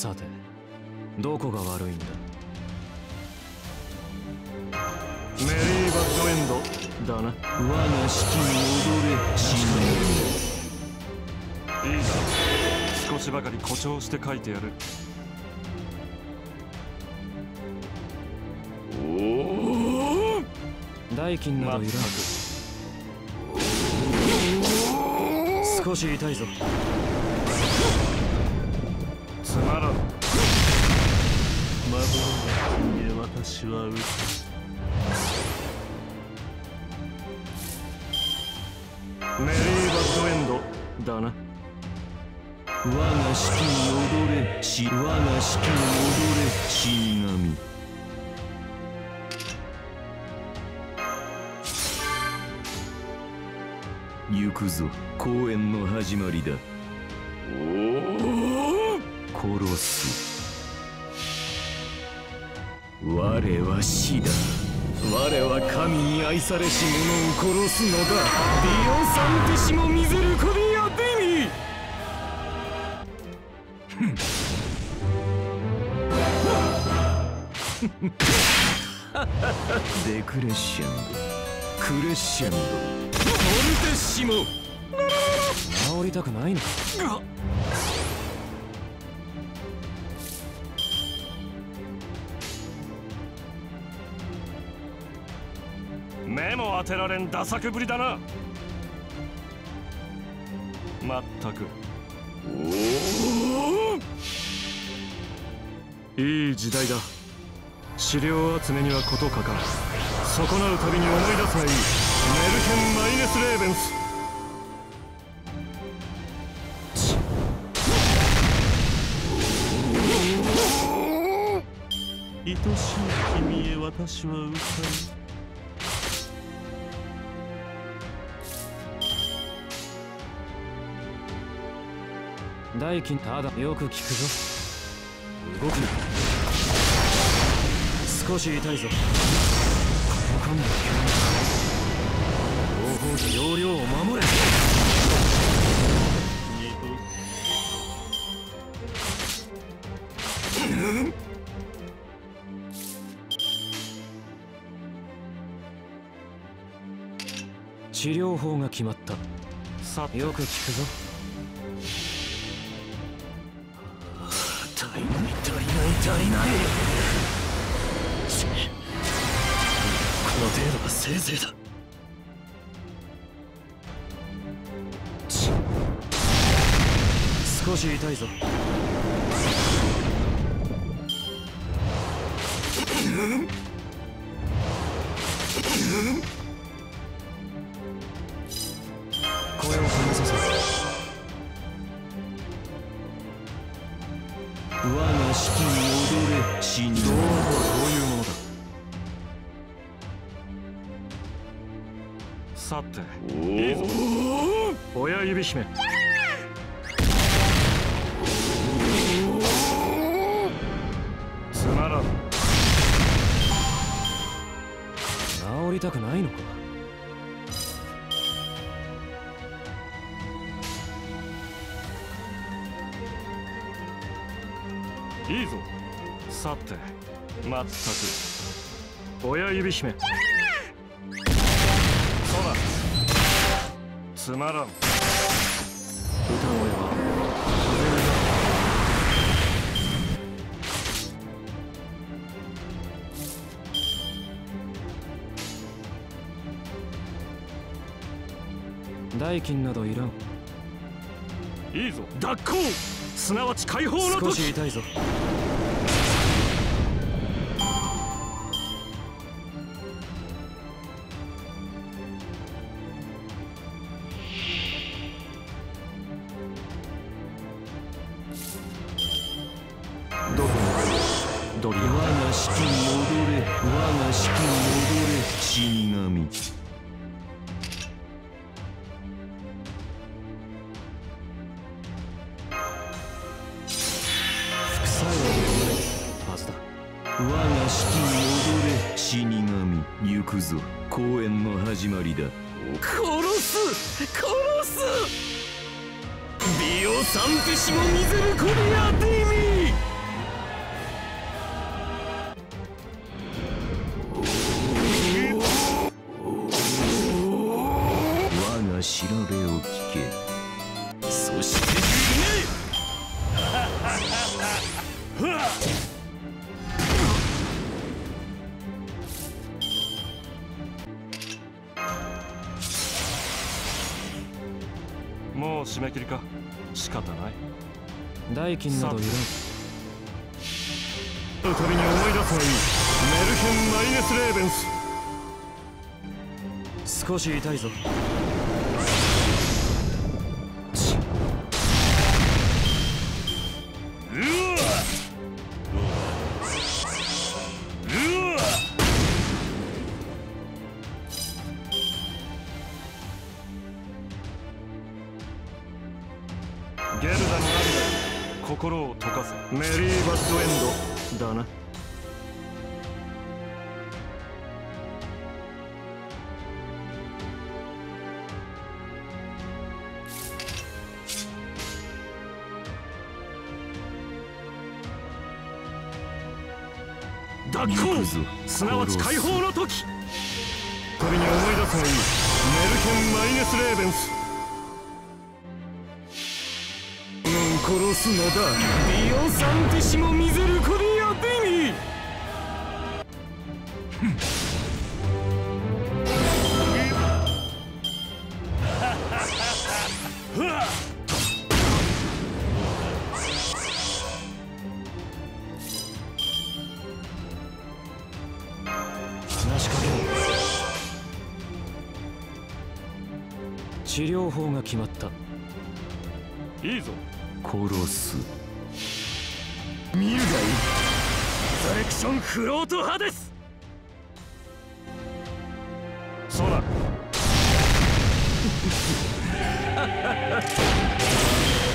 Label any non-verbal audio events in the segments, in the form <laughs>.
さてどこが悪いんだ？メリーバッドエンド。だな。我が式に踊れ。死いいだ少しばかり誇張して書いてやる。代金などいらん少し痛いぞつまらん。まどろが金へ私は打つメリーバッドエンドだな。我が式に踊れし我が式に踊れ死神。行くぞ。公演の始まりだ。おお殺す。我は死だ。我は神に愛されし者を殺すのだ。ディオサンティシモミゼルコディアデミデクレッシェンド。クレッシェンド。フォルテッシモ治りたくないのか当てられんダサくぶりだな。まったく。いい時代だ。資料集めには事かかる損なうたびに思い出すがいい。メルヘン・マイネス・レーベンス。愛しい君へ私は歌う代金ただよく聞くぞ。動くな。少し痛いぞ。わかんない両方で容量を守れ。治療法が決まった。さよく聞くぞ。足りない足りない足りないこの程度がせいぜいだ少し痛いぞ親指姫つまらん。治りたくないのか？いいぞ。さて。まったく。親指姫つまらん。歌声は代金などいらん。いいぞ。脱行。すなわち解放の少時し痛いぞ殺す殺す美容賛否シモミゼルコリアディミー我が調べを聞け。もう締め切りか。仕方ない。代金などいらん。たびに思い出すがいいメルヘン・マイネス・レーベンス。少し痛いぞたびに思い出すがいいメルケン・マイネス・レーベンス。殺すのだ。ディオサンティシモ・ミゼル治療法が決まった。いいぞ。殺す。見るがいい。ザレクションフロート派です <laughs>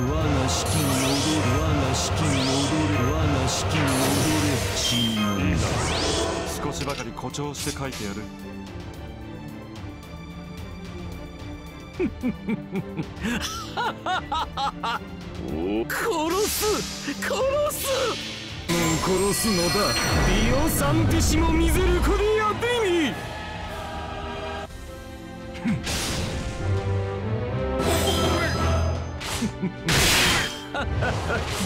我が式に踊る。我が式に踊る。我が式に踊れ死人いいだ少しばかり誇張して書いてやる。殺す殺す殺すのだディオサンティシモ・ミゼルコディ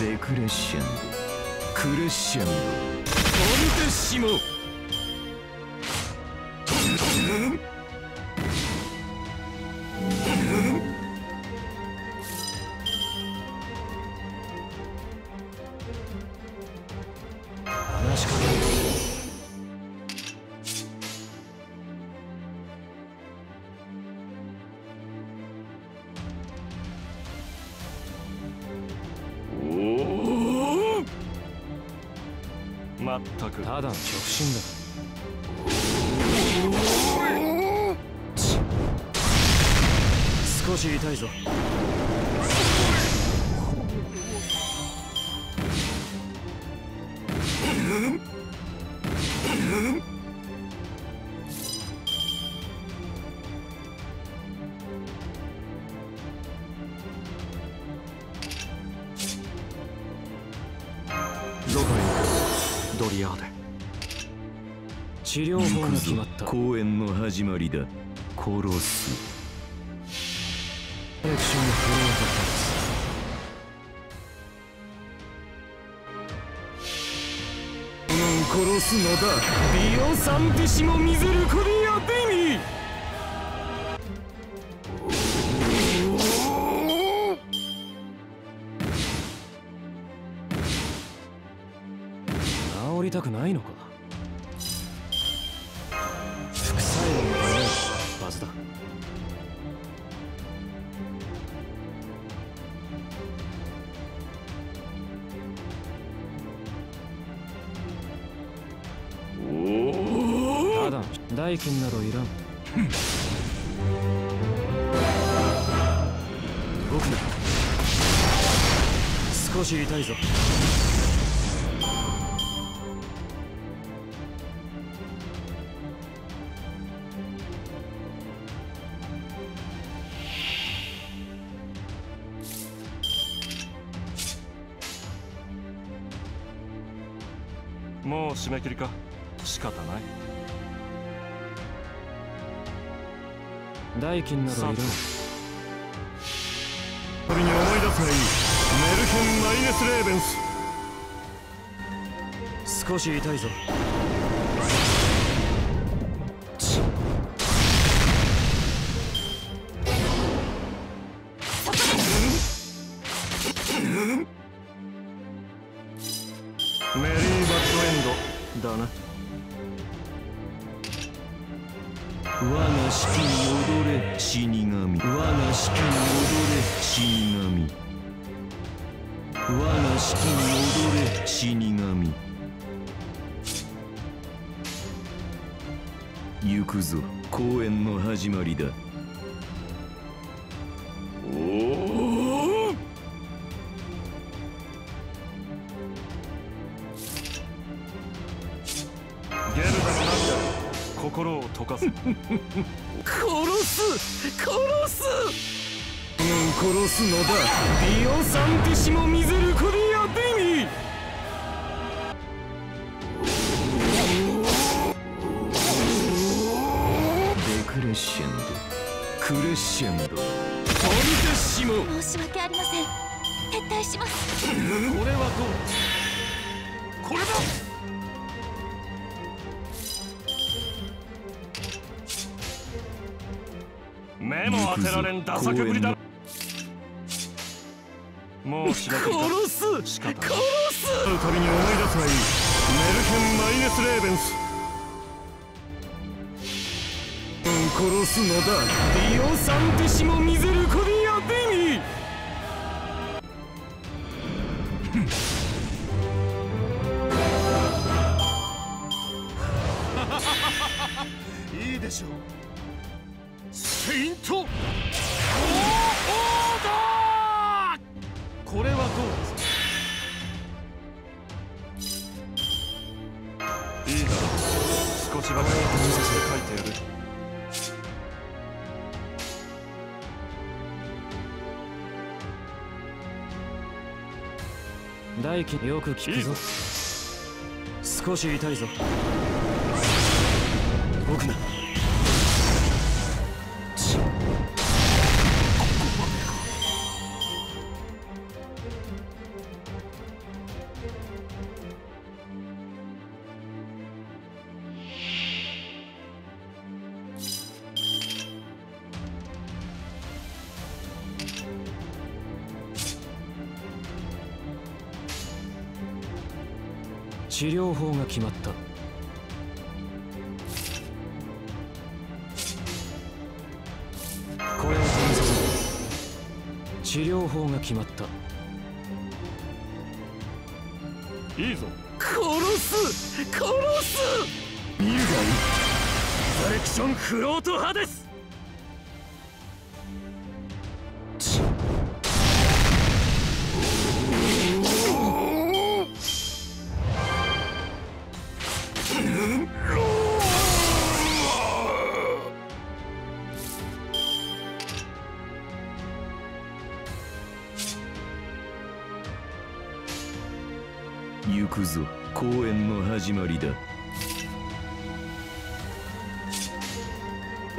デクレッシェンド。クレッシェンド。フォルテッシモまったく。ただの極真だ。少し痛いぞ行くドリアーデ治療法が決まった。公演の始まりだ。殺す。コレクションのフロート派です殺すのだ。ディオサンティシモ・ミゼルコディないのか？副作用がないだ。ただ金などいらん。動くな少し痛いぞ。もう締め切りか仕方ない代金などいらん旅に思い出すがいいメルヘン・マイネス・レーベンス少し痛いぞ式に踊れ死神。行くぞ公演の始まりだ。おおゲルダの涙心を溶かす。殺す殺す。うん殺すのだ。ディオサンティシモミゼル目も当てられんダサくぶりだ。もうしな殺す仕方殺すうたびに思い出すがいい。メルヘン・マイネス・レーベンス。殺すのだ。ディオサンティシモミゼルコディアディミいいでしょう。セイント。オーダー。これはどうですいいだろう少しばかり見させて書いてやる。代金よく聞くぞ。少し痛いぞ。動くな決まった。これを試させ治療法が決まった。いいぞ。殺す！殺す！見るがいい。ザレクションフロート派です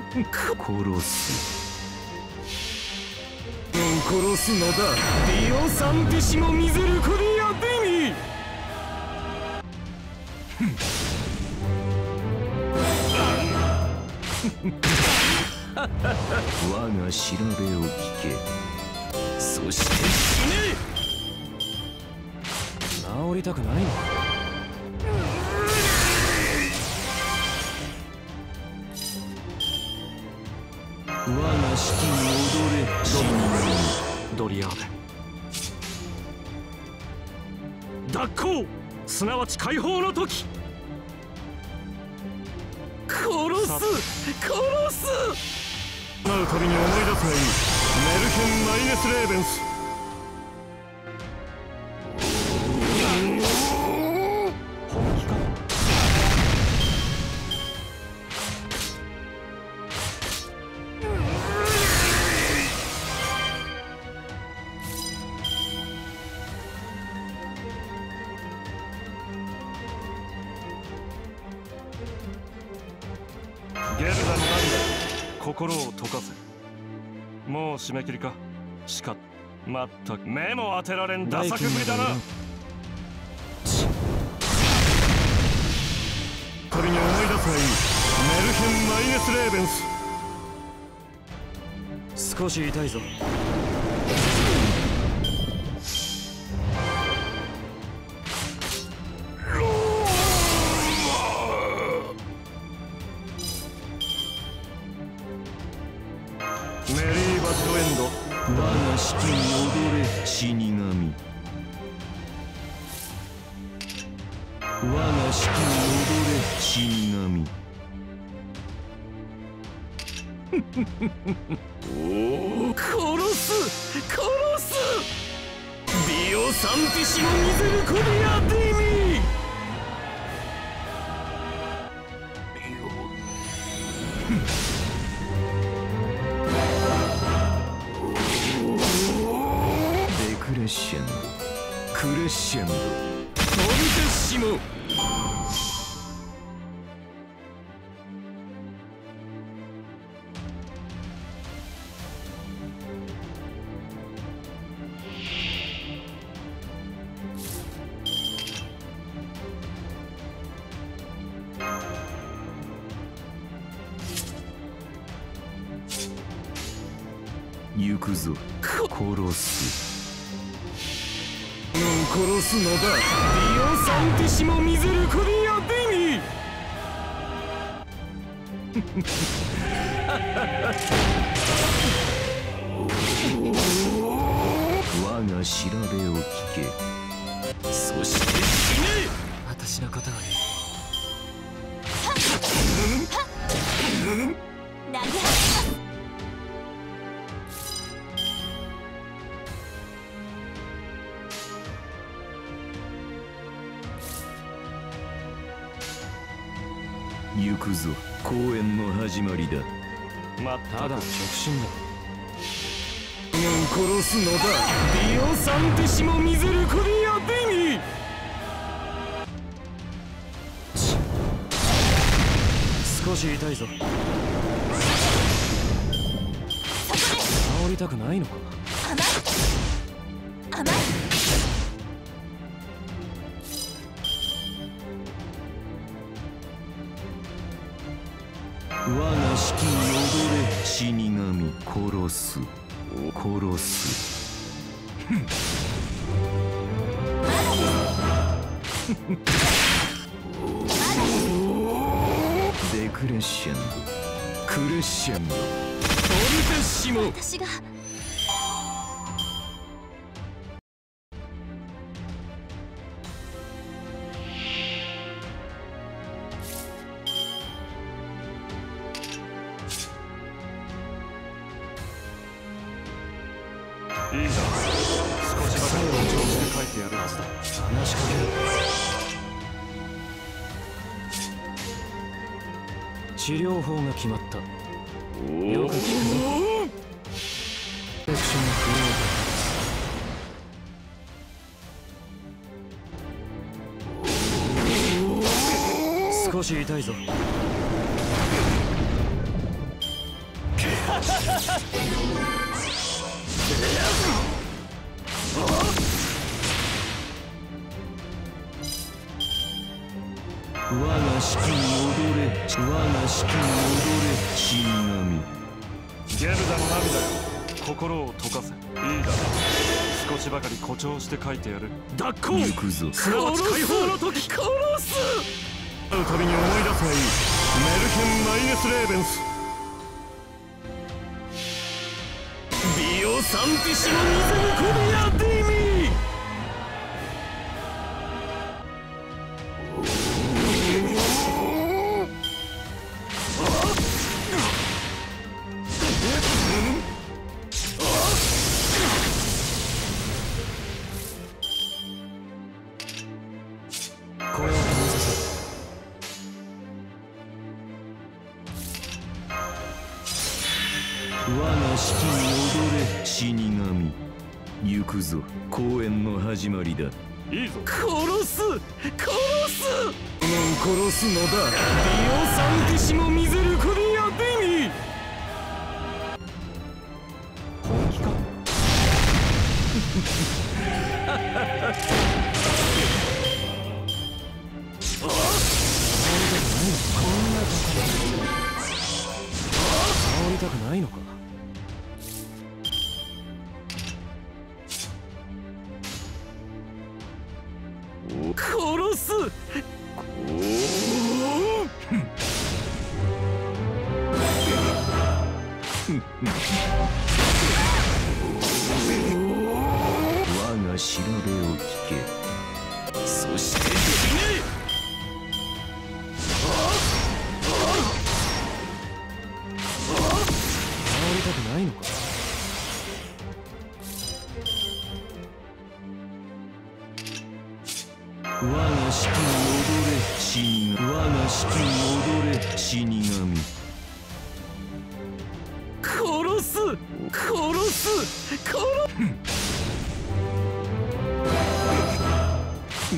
殺す。うん殺すのだ。 Dio Santissimo Misericordia di mi我が調べを聞けそして死ね治りたくないの我が式に踊れ神ドリアーデ脱行！すなわち解放の時！殺す！殺す！なるたびに思い出すがいい。メルヘン・マイネス・レーベンス。締め切りか？しかまったく目も当てられんダサくぶりだなたびに思い出すがいいメルヘン・マイネス・レーベンス。少し痛いぞ殺す殺す。ビオサンティシのミゼルコディアで殺す。殺すのだ。ビオサンティシモミゼルコディアディミ我が調べを聞け。そして死ね。私のことはねくぞ。公演の始まりだ。まったただ直進だ。殺すのだ。ビオサンティシモミゼルコディアディミ少し痛いぞ。煽りたくないのか甘い。甘い死神殺す。殺す。デクレッシェンド。クレッシェンド。トルテッシモ私がやるはずだ。話しかける治療法が決まった。よく聞くぞセクションフロ少し痛いぞ <laughs> 我が式に踊れ我が式に踊れ死神ゲルダの涙よ心を溶かせ。いいだろう。少しばかり誇張して書いてやる。脱行行くぞ。すなわち解放の時。殺す。会うたびに思い出すがいい。メルヘン・マイネス・レーベンス。ビオサンティシモミゼルコディアディミが式に踊れ死神。行くぞ公演の始まりだ。いいぞ。殺す殺す。殺すのだ。ディオサンティシモミゼルクリアデ殺す。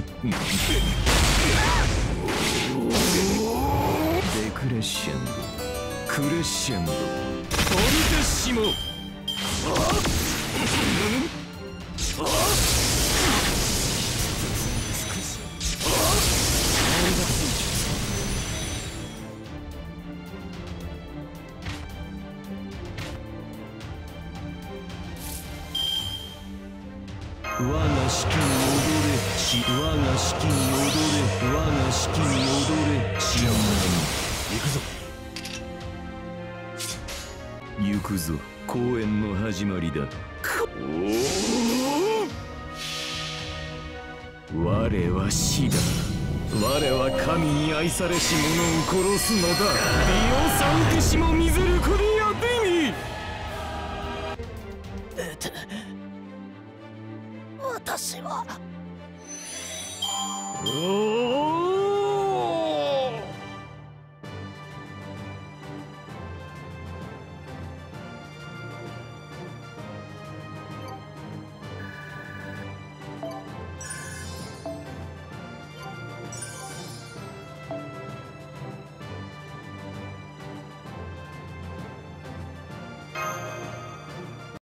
デクレッシェンド。クレッシェンド。フォルテッシモくぞ。公演の始まりだ。我は死だ。我は神に愛されし者を殺すのだ。ディオサンテシモミゼルクリア